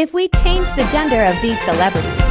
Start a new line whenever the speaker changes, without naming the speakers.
If we change the gender of these celebrities,